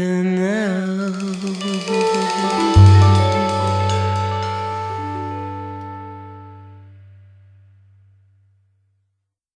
in